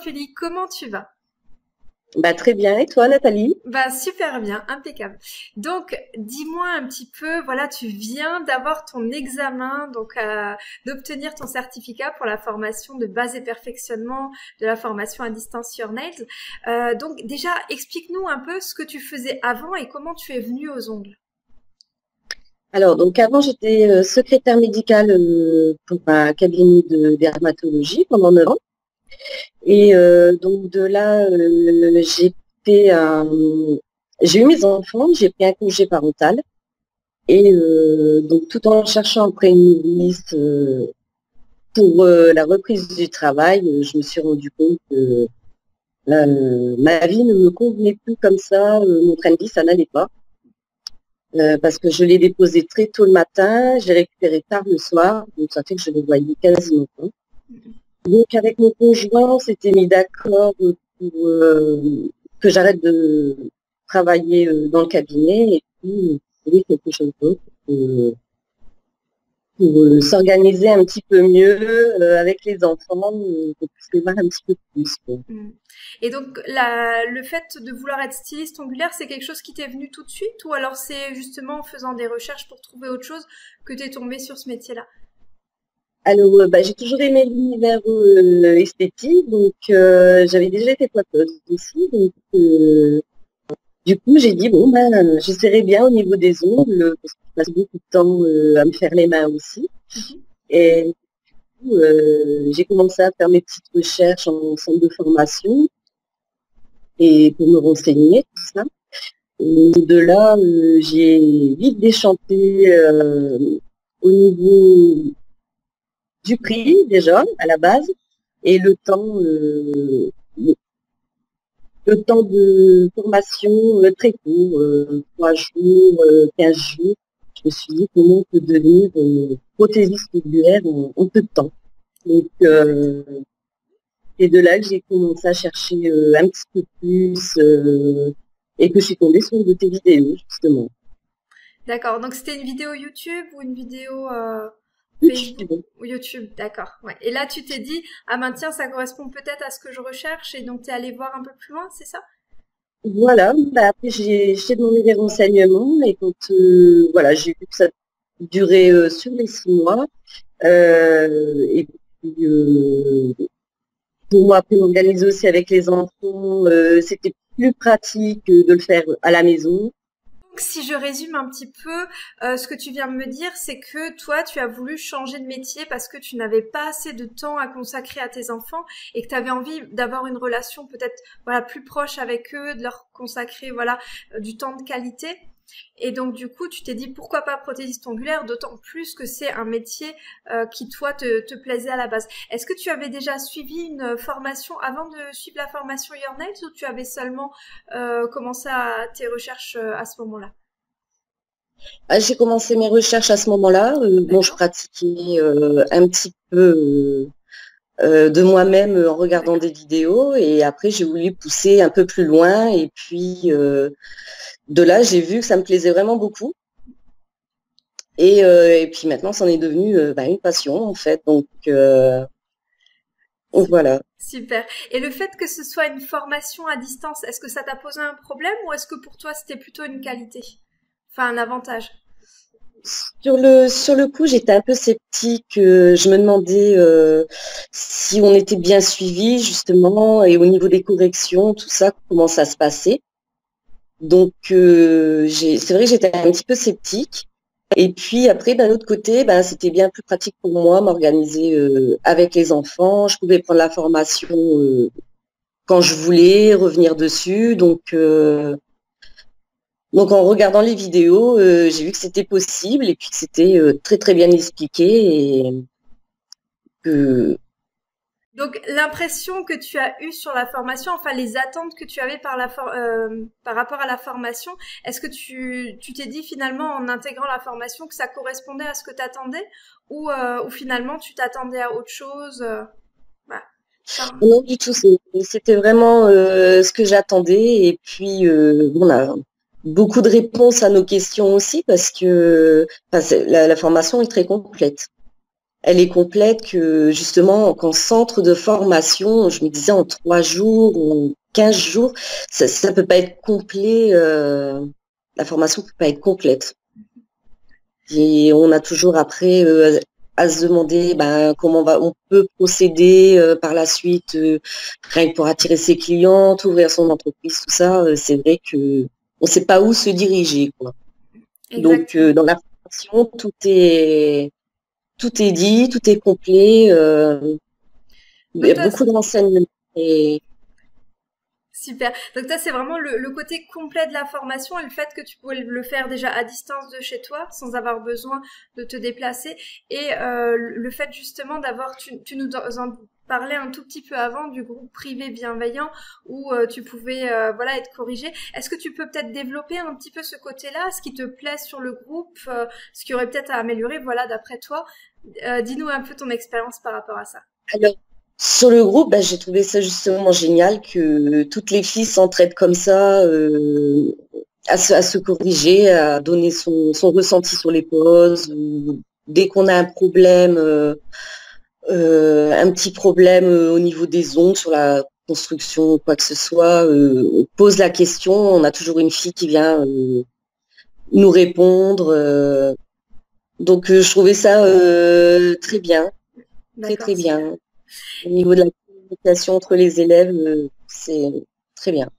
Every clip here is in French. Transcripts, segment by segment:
Ophélie, comment tu vas? Bah, très bien. Et toi, Nathalie? Bah, super bien, impeccable. Donc, dis-moi un petit peu, voilà, tu viens d'avoir ton examen, donc euh, d'obtenir ton certificat pour la formation de base et perfectionnement de la formation à distance Your Nails. Euh, donc, déjà, explique-nous un peu ce que tu faisais avant et comment tu es venue aux ongles. Alors, donc avant, j'étais euh, secrétaire médicale pour un cabinet de dermatologie pendant 9 ans. Et euh, donc de là, euh, j'ai eu mes enfants, j'ai pris un congé parental. Et euh, donc tout en cherchant après une nourrice pour la reprise du travail, je me suis rendu compte que ma vie ne me convenait plus comme ça, mon train ça n'allait pas. parce que je l'ai déposé très tôt le matin, j'ai récupéré tard le soir, donc ça fait que je le voyais quasiment pas. Donc avec mon conjoint, on s'était mis d'accord pour euh, que j'arrête de travailler euh, dans le cabinet et puis trouver quelque chose d'autre pour, euh, s'organiser un petit peu mieux avec les enfants, pour se un petit peu plus. Mmh. Et donc le fait de vouloir être styliste ongulaire, c'est quelque chose qui t'est venu tout de suite? Ou alors c'est justement en faisant des recherches pour trouver autre chose que tu es tombé sur ce métier-là? Alors, euh, bah, j'ai toujours aimé l'univers euh, esthétique, donc euh, j'avais déjà été coiffeuse aussi. Donc, du coup, j'ai dit, bon, ben, j'essaierai bien au niveau des ongles, parce que je passe beaucoup de temps à me faire les mains aussi. Mhm. Et du coup, j'ai commencé à faire mes petites recherches en centre de formation et pour me renseigner, tout ça. Et de là, j'ai vite déchanté au niveau du prix déjà à la base et le temps euh, le, temps de formation euh, très court, euh, trois jours, 15 jours. Je me suis dit comment on peut devenir prothésiste oculaire en, peu de temps. Donc c'est de là que j'ai commencé à chercher un petit peu plus et que je suis tombée sur une de tes vidéos justement. D'accord, donc c'était une vidéo YouTube ou une vidéo Facebook ou YouTube, d'accord. Ouais. Et là, tu t'es dit, ah ben tiens, ça correspond peut-être à ce que je recherche, et donc tu es allé voir un peu plus loin, c'est ça? Voilà, bah, après j'ai demandé des renseignements, et quand euh, voilà, j'ai vu que ça durait euh, sur les six mois, euh, et puis pour moi, après m'organiser aussi avec les enfants, c'était plus pratique de le faire à la maison si je résume un petit peu, euh, ce que tu viens de me dire, c'est que toi, tu as voulu changer de métier parce que tu n'avais pas assez de temps à consacrer à tes enfants et que tu avais envie d'avoir une relation peut-être voilà plus proche avec eux, de leur consacrer voilà euh, du temps de qualité. Et donc du coup, tu t'es dit pourquoi pas prothésiste ongulaire, d'autant plus que c'est un métier euh, qui toi te, plaisait à la base. Est-ce que tu avais déjà suivi une formation avant de suivre la formation Your Nails ou tu avais seulement euh, commencé à, tes recherches euh, à ce moment-là? Ah, J'ai commencé mes recherches à ce moment-là. bon, je pratiquais un petit peu de moi-même en regardant des vidéos et après j'ai voulu pousser un peu plus loin et puis de là, j'ai vu que ça me plaisait vraiment beaucoup. Et, euh, puis maintenant, c'en est devenu euh, bah, une passion, en fait. Donc, euh, voilà. Super. Et le fait que ce soit une formation à distance, est-ce que ça t'a posé un problème ou est-ce que pour toi, c'était plutôt une qualité? Enfin, un avantage? Sur le, sur le coup, j'étais un peu sceptique. je me demandais si on était bien suivi, justement, et au niveau des corrections, tout ça, comment ça se passait. Donc, euh, c'est vrai que j'étais un petit peu sceptique. Et puis après, d'un autre côté, ben, c'était bien plus pratique pour moi m'organiser euh, avec les enfants. Je pouvais prendre la formation euh, quand je voulais, revenir dessus. Donc, donc en regardant les vidéos, j'ai vu que c'était possible et puis que c'était très très bien expliqué et que donc l'impression que tu as eue sur la formation, enfin les attentes que tu avais par, la euh, par rapport à la formation, est-ce que tu t'es dit finalement en intégrant la formation que ça correspondait à ce que tu attendais ou, euh, ou finalement tu t'attendais à autre chose euh, Non du tout, c'était vraiment ce que j'attendais et puis on a beaucoup de réponses à nos questions aussi parce que la formation est très complète. elle est complète que justement qu'en centre de formation, je me disais en trois jours ou 15 jours, ça ne peut pas être complet, euh, la formation ne peut pas être complète. Et on a toujours après euh, à se demander ben, comment on, va, on peut procéder euh, par la suite, rien que pour attirer ses clients, ouvrir son entreprise, tout ça. c'est vrai que on ne sait pas où se diriger. Quoi. Donc dans la formation, tout est tout est dit, tout est complet. il y a beaucoup d'enseignements. Et Super. Donc ça, c'est vraiment le, côté complet de la formation et le fait que tu pouvais le faire déjà à distance de chez toi sans avoir besoin de te déplacer et euh, le fait justement d'avoir, tu, tu, nous en parlais un tout petit peu avant du groupe privé bienveillant où euh, tu pouvais euh, voilà être corrigé. Est-ce que tu peux peut-être développer un petit peu ce côté-là, ce qui te plaît sur le groupe, ce qui aurait peut-être à améliorer, voilà d'après toi? Dis-nous un peu ton expérience par rapport à ça. Sur le groupe, bah, j'ai trouvé ça justement génial que toutes les filles s'entraident comme ça, euh, à, se, corriger, à donner son, ressenti sur les pauses. dès qu'on a un problème, euh, euh, un petit problème au niveau des ondes sur la construction, quoi que ce soit, on pose la question. On a toujours une fille qui vient nous répondre. donc je trouvais ça très bien, très très bien. Au niveau de la communication entre les élèves, euh, c'est très bien.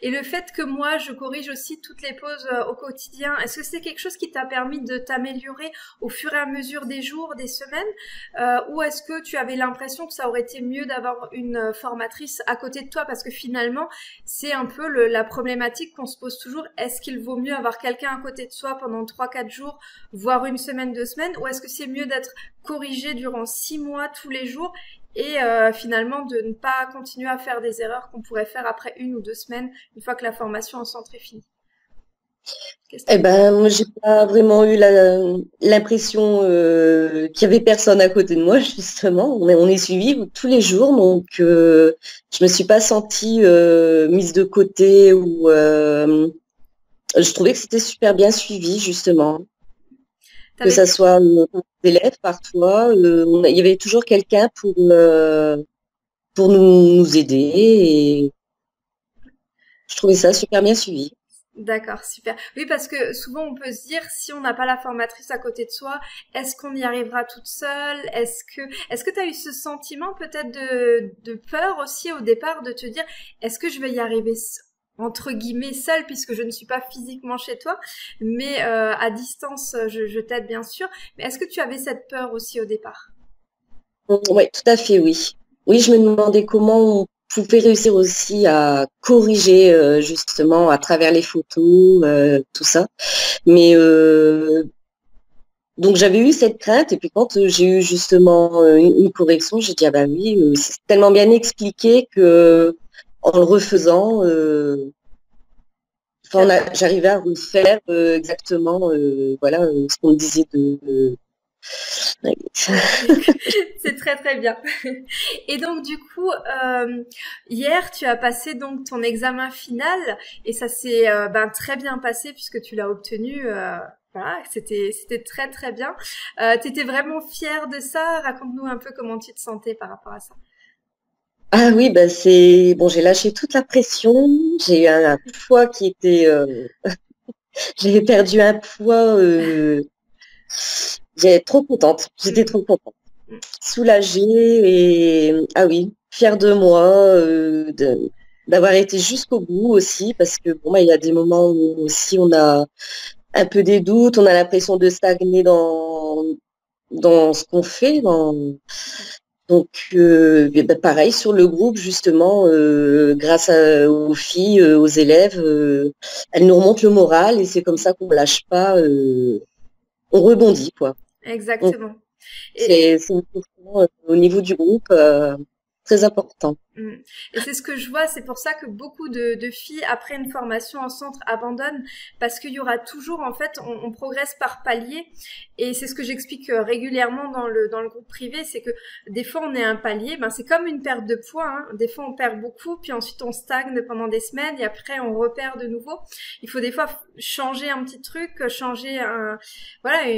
Et le fait que moi, je corrige aussi toutes les pauses euh, au quotidien, est-ce que c'est quelque chose qui t'a permis de t'améliorer au fur et à mesure des jours, des semaines euh, Ou est-ce que tu avais l'impression que ça aurait été mieux d'avoir une formatrice à côté de toi? Parce que finalement, c'est un peu la problématique qu'on se pose toujours. Est-ce qu'il vaut mieux avoir quelqu'un à côté de soi pendant 3-4 jours, voire une semaine, deux semaines? Ou est-ce que c'est mieux d'être corrigé durant 6 mois tous les jours et euh, finalement de ne pas continuer à faire des erreurs qu'on pourrait faire après une ou deux semaines une fois que la formation en centre est finie. Eh ben, moi, j'ai pas vraiment eu l'impression euh, qu'il y avait personne à côté de moi, justement. On est, on est suivi tous les jours, donc euh, je me suis pas sentie euh, mise de côté ou je trouvais que c'était super bien suivi, justement que ça soit euh, des élèves parfois, euh, il y avait toujours quelqu'un pour euh, pour nous, aider et je trouvais ça super bien suivi. D'accord, super. Oui, parce que souvent on peut se dire si on n'a pas la formatrice à côté de soi, est-ce qu'on y arrivera toute seule? Est-ce que est-ce que tu as eu ce sentiment peut-être de, de peur aussi au départ de te dire est-ce que je vais y arriver entre guillemets seule puisque je ne suis pas physiquement chez toi, mais euh, à distance, je, t'aide bien sûr. Mais est-ce que tu avais cette peur aussi au départ? Mmh, Oui, tout à fait, oui. Oui, je me demandais comment on pouvait réussir aussi à corriger euh, justement à travers les photos, euh, tout ça. Mais donc j'avais eu cette crainte et puis quand j'ai eu justement une, correction, j'ai dit ah bah oui, c'est tellement bien expliqué que en le refaisant, euh, j'arrivais à refaire euh, exactement euh, voilà ce qu'on disait de. c'est très très bien. Et donc du coup, hier tu as passé donc ton examen final et ça s'est ben, très bien passé puisque tu l'as obtenu. Voilà, c'était c'était très très bien. tu étais vraiment fière de ça? Raconte-nous un peu comment tu te sentais par rapport à ça. Ah oui, bah c'est bon, j'ai lâché toute la pression. J'ai eu un, poids qui était, euh... j'ai perdu un poids. Euh... J'étais trop contente. J'étais trop contente, soulagée et ah oui, fière de moi, euh, d'avoir été jusqu'au bout aussi, parce que bon, bah, il y a des moments où aussi on a un peu des doutes, on a l'impression de stagner dans dans ce qu'on fait, dans donc, euh, bah, pareil, sur le groupe, justement, euh, grâce aux filles, euh, aux élèves, elles nous remontent le moral et c'est comme ça qu'on ne lâche pas, on rebondit, quoi. Exactement. C'est au niveau du groupe très important. Mm. Et c'est ce que je vois, c'est pour ça que beaucoup de, filles, après une formation en centre, abandonnent, parce qu'il y aura toujours, en fait, on, progresse par palier, et c'est ce que j'explique euh, régulièrement dans le, dans le groupe privé, c'est que des fois on est un palier, ben c'est comme une perte de poids, hein. des fois on perd beaucoup, puis ensuite on stagne pendant des semaines, et après on repère de nouveau. Il faut des fois changer un petit truc, changer un, voilà,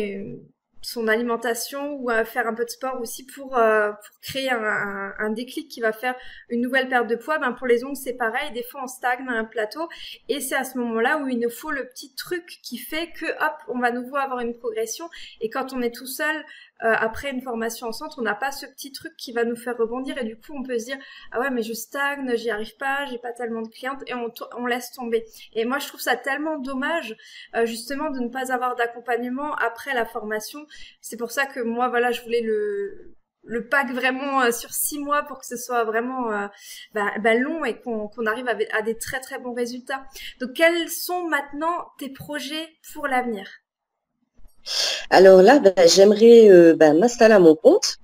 son alimentation ou faire un peu de sport aussi pour, euh, pour créer un, un, déclic qui va faire une nouvelle perte de poids. Ben pour les ongles, c'est pareil. Des fois, on stagne à un plateau et c'est à ce moment-là où il nous faut le petit truc qui fait que, hop, on va nouveau avoir une progression. Et quand on est tout seul, euh, après une formation en centre, on n'a pas ce petit truc qui va nous faire rebondir et du coup, on peut se dire, ah ouais, mais je stagne, j'y arrive pas, j'ai pas tellement de clientes et on, on laisse tomber. Et moi, je trouve ça tellement dommage, euh, justement, de ne pas avoir d'accompagnement après la formation c'est pour ça que moi, voilà, je voulais le, le pack vraiment euh, sur six mois pour que ce soit vraiment euh, bah, bah, long et qu'on arrive à, à, des très très bons résultats. Donc, quels sont maintenant tes projets pour l'avenir? Alors là, bah, j'aimerais euh, m'installer à mon compte.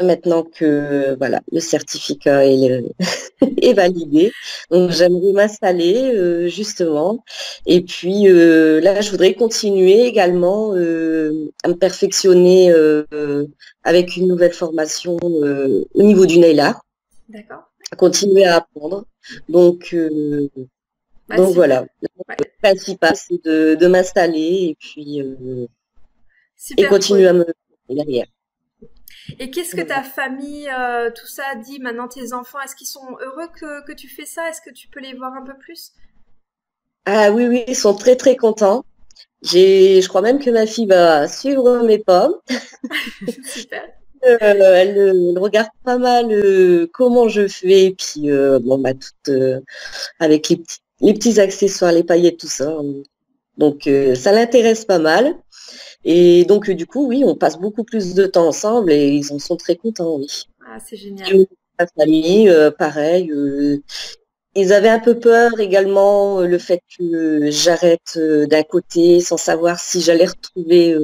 Maintenant que voilà le certificat est, est validé. Donc j'aimerais m'installer euh, justement. Et puis euh, là, je voudrais continuer également euh, à me perfectionner avec une nouvelle formation au niveau du nail art. D'accord. Continuer à apprendre. Donc donc voilà. Le principal, c'est de, de m'installer et puis et continuer à me derrière. Et qu'est-ce que ta famille, euh, tout ça, dit maintenant tes enfants? Est-ce qu'ils sont heureux que, que tu fais ça? Est-ce que tu peux les voir un peu plus? Ah oui, oui, ils sont très très contents. J'ai, je crois même que ma fille va suivre mes pas. Super. Euh, elle, regarde pas mal euh, comment je fais, puis bon bah tout avec les petits, les petits accessoires, les paillettes, tout ça. Donc ça l'intéresse pas mal. Et donc, du coup, oui, on passe beaucoup plus de temps ensemble et ils en sont très contents, oui. Ah, c'est génial. La famille, euh, pareil. Euh, ils avaient un peu peur également euh, le fait que j'arrête d'un côté sans savoir si j'allais retrouver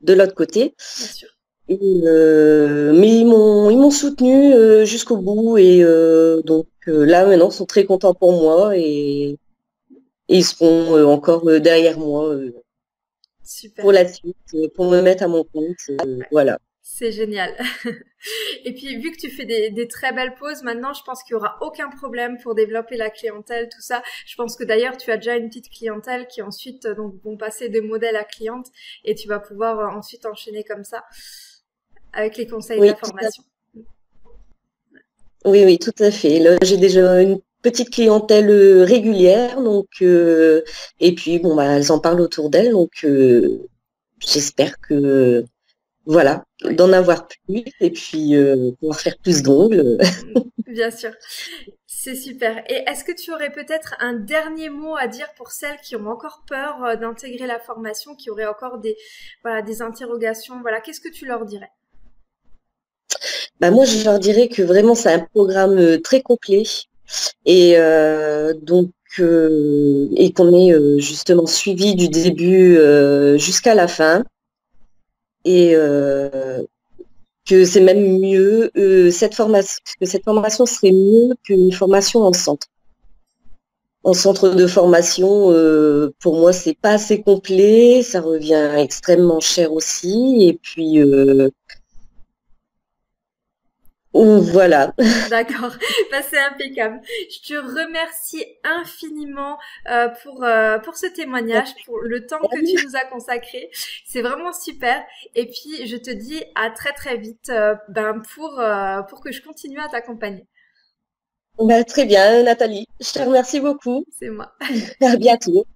de l'autre côté. Bien sûr. mais ils m'ont ils m'ont soutenu jusqu'au bout et donc là maintenant sont très contents pour moi et, et ils seront encore derrière moi pour la suite, euh, pour me mettre à mon compte. Euh, voilà. C'est génial. Et puis, vu que tu fais des, très belles pauses, maintenant, je pense qu'il n'y aura aucun problème pour développer la clientèle, tout ça. Je pense que d'ailleurs, tu as déjà une petite clientèle qui ensuite euh, donc, vont passer de modèle à cliente et tu vas pouvoir ensuite enchaîner comme ça avec les conseils de la formation. Oui, oui, tout à fait. Là, j'ai déjà une petite clientèle euh, régulière, donc euh, et puis bon bah elles en parlent autour d'elles, donc euh, j'espère que voilà d'en avoir plus et puis pouvoir faire plus d'ongles. Bien sûr. C'est super. Et est-ce que tu aurais peut-être un dernier mot à dire pour celles qui ont encore peur d'intégrer la formation, qui auraient encore des, voilà, des interrogations? Voilà, qu'est-ce que tu leur dirais? Bah moi, je leur dirais que vraiment, c'est un programme très complet. Et euh, donc, euh, et qu'on est euh, justement suivi du début jusqu'à la fin. Et que c'est même mieux, cette formation, que cette formation serait mieux qu'une formation en centre. En centre de formation, pour moi, c'est pas assez complet, ça revient extrêmement cher aussi, et puis voilà. D'accord, bah, c'est impeccable. Je te remercie infiniment euh, pour euh, pour ce témoignage, pour le temps que tu nous as consacré. C'est vraiment super. Et puis je te dis à très très vite, euh, ben pour pour que je continue à t'accompagner. Bah, très bien, Nathalie. Je te remercie beaucoup. C'est moi. à bientôt.